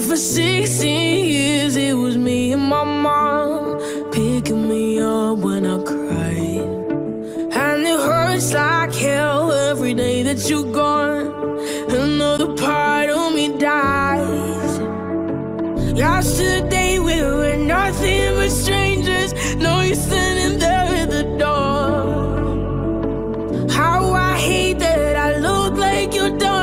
for 16 years, it was me and my mom picking me up when I cried. And it hurts like hell every day that you're gone. Another part of me dies. Yesterday we were nothing but strangers. No, you're standing there at the door. How I hate that I look like your daughter.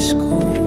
school.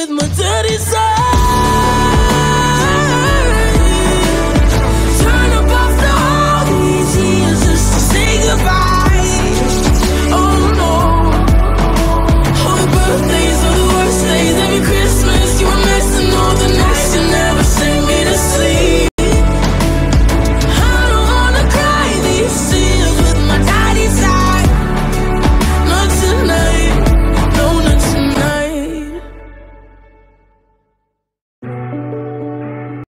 with my dirty side.